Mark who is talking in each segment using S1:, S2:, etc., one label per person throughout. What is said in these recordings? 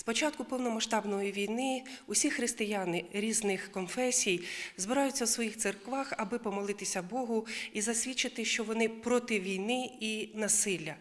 S1: З початку повномасштабної війни усі християни різних конфесій збираються в своїх церквах, аби помолитися Богу і засвідчити, що вони проти війни і насилля.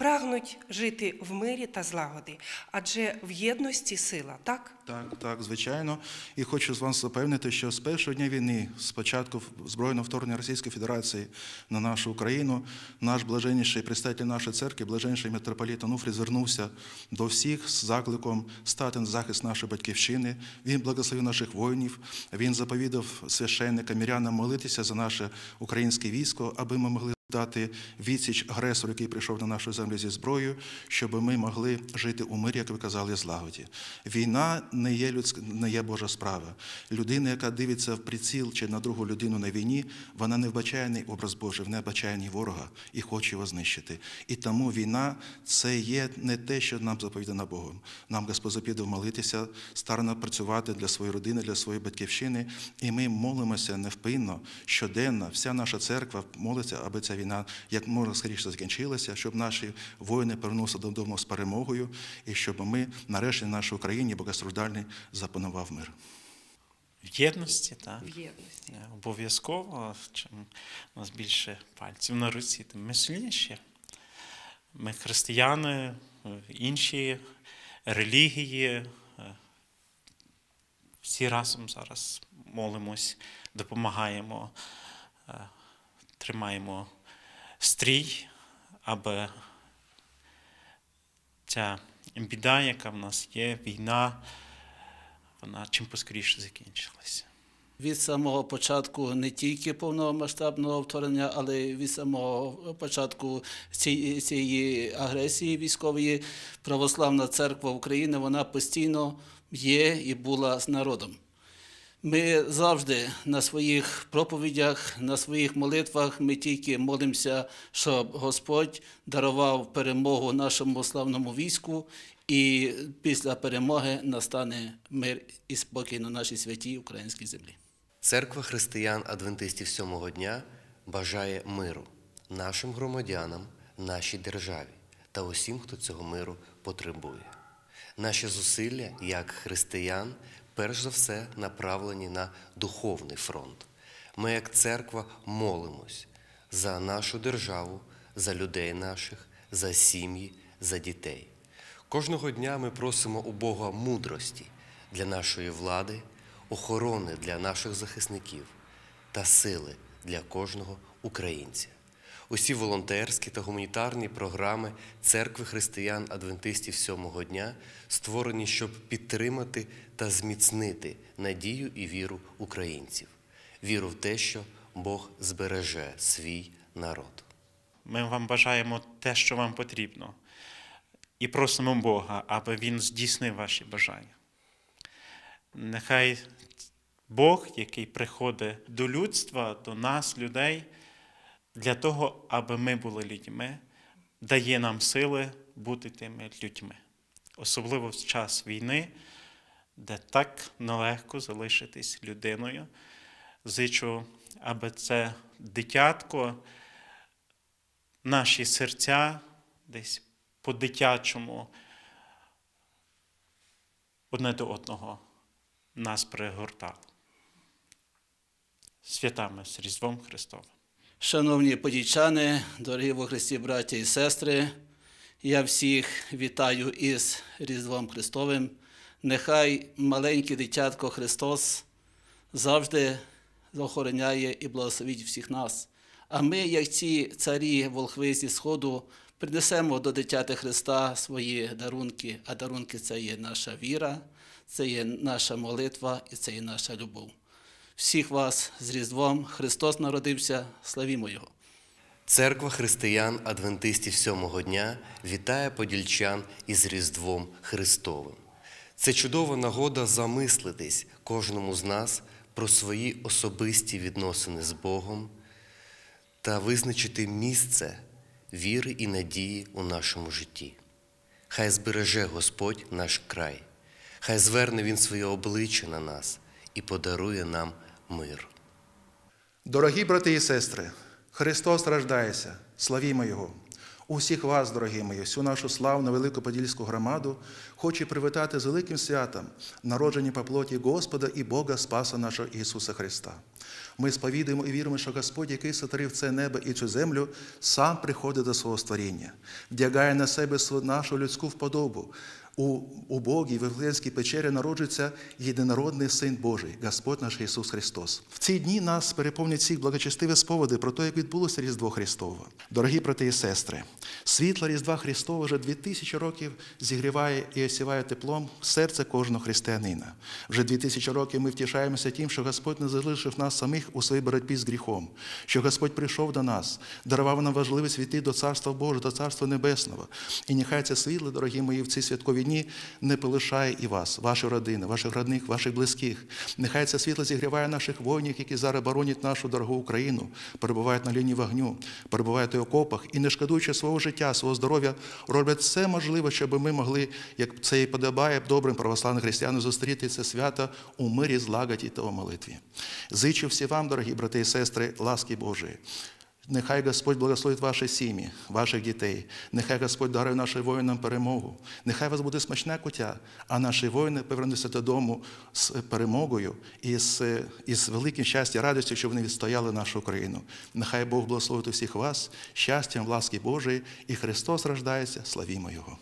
S1: Прагнуть жити в мирі та злагоді, адже в єдності сила, так?
S2: Так, так, звичайно. І хочу з вас запевнити, що з першого дня війни, з початку збройного вторгнення Російської Федерації на нашу Україну, наш блаженніший представитель нашої церкви, блаженніший митрополит Ануфрій, звернувся до всіх з закликом стати на захист нашої батьківщини. Він благословив наших воїнів. Він заповідав священникам, мірянам молитися за наше українське військо, аби ми могли. Дати відсіч агресору, який прийшов на нашу землю зі зброєю, щоб ми могли жити у мирі, як ви казали, злагоді. Війна не є людська, не є Божа справа. Людина, яка дивиться в приціл чи на другу людину на війні, вона не вбачає ні образ Божий, не вбачає ні ворога і хоче його знищити. І тому війна це є не те, що нам заповідано Богом. Нам Господь запідав молитися, старано працювати для своєї родини, для своєї батьківщини. І ми молимося невпинно, щоденно. Вся наша церква молиться, аби ця війна як можна скоріше закінчилася, щоб наші воїни повернулися додому з перемогою, і щоб ми нарешті в нашій Україні богостраждальний запанував мир.
S3: В єдності, так.
S1: В єдності.
S3: Е, Обов'язково, чим у нас більше пальців на руці, тим ми сильніші. Ми християни, інші релігії. е, Всі разом зараз молимось, допомагаємо, е, тримаємо стрій, аби ця біда, яка в нас є, війна, вона чим поскоріше закінчилася.
S4: Від самого початку не тільки повномасштабного вторгнення, але від самого початку цієї, цієї агресії військової православна церква України вона постійно є і була з народом. Ми завжди на своїх проповідях, на своїх молитвах ми тільки молимося, щоб Господь дарував перемогу нашому славному війську, і після перемоги настане мир і спокій на нашій святій українській землі.
S5: Церква християн Адвентистів сьомого дня бажає миру нашим громадянам, нашій державі та усім, хто цього миру потребує. Наші зусилля як християн перш за все направлені на духовний фронт. Ми, як церква, молимось за нашу державу, за людей наших, за сім'ї, за дітей. Кожного дня ми просимо у Бога мудрості для нашої влади, охорони для наших захисників та сили для кожного українця. Усі волонтерські та гуманітарні програми Церкви християн Адвентистів сьомого дня створені, щоб підтримати та зміцнити надію і віру українців, віру в те, що Бог збереже свій народ.
S3: Ми вам бажаємо те, що вам потрібно, і просимо Бога, аби Він здійснив ваші бажання. Нехай Бог, який приходить до людства, до нас, людей, для того, аби ми були людьми, дає нам сили бути тими людьми. Особливо в час війни, де так нелегко залишитись людиною. Зичу, аби це дитятко наші серця десь по-дитячому одне до одного нас пригортало. Святами з Різдвом Христовим.
S4: Шановні подійчани, дорогі во Христі браті і сестри, я всіх вітаю із Різдвом Христовим. Нехай маленький дитятко Христос завжди охороняє і благословить всіх нас. А ми, як ці царі волхви зі Сходу, принесемо до дитяти Христа свої дарунки, а дарунки це є наша віра, це є наша молитва і це є наша любов. Всіх вас з Різдвом Христос народився, славімо Його!
S5: Церква християн Адвентистів сьомого дня вітає подільчан із Різдвом Христовим. Це чудова нагода замислитись кожному з нас про свої особисті відносини з Богом та визначити місце віри і надії у нашому житті. Хай збереже Господь наш край, хай зверне Він своє обличчя на нас і подарує нам мир.
S2: Дорогі брати і сестри, Христос рождається, славімо Його. Усіх вас, дорогі мої, всю нашу славну велику подільську громаду, хочу привітати з великим святом, народження по плоті Господа і Бога Спаса нашого Ісуса Христа. Ми сповідуємо і віримо, що Господь, який сотворив це небо і цю землю, сам приходить до свого створіння, вдягає на себе нашу людську вподобу. У убогій Вифлеємській печері народжується єдинородний Син Божий, Господь наш Ісус Христос. В ці дні нас переповнять всіх благочестиві сповіди про те, як відбулося Різдво Христове. Дорогі брати і сестри, світло Різдва Христового вже дві тисячі років зігріває і осіває теплом серце кожного християнина. Вже дві тисячі років ми втішаємося тим, що Господь не залишив нас самих у своїй боротьбі з гріхом, що Господь прийшов до нас, дарував нам важливість війти до Царства Божого, до Царства Небесного. І нехай це світло, дорогі мої, в ці святкові дні не полишає і вас, ваші родини, ваших родних, ваших близьких. Нехай це світло зігріває наших воїнів, які зараз боронять нашу дорогу Україну, перебувають на лінії вогню, перебувають у окопах і, не шкодуючи свого життя, свого здоров'я, роблять все можливе, щоб ми могли, як це і подобає добрим православним християнам, зустріти це свято у мирі, злагоді та у молитві. Зичу всі вам, дорогі брати і сестри, ласки Божої. Нехай Господь благословить ваші сім'ї, ваших дітей. Нехай Господь дарує нашим воїнам перемогу. Нехай у вас буде смачне куття, а наші воїни повернуться додому з перемогою і з, і з великим щастям, радістю, що вони відстояли нашу Україну. Нехай Бог благословить усіх вас, щастям, ласки Божої, і Христос рождається, славімо Його.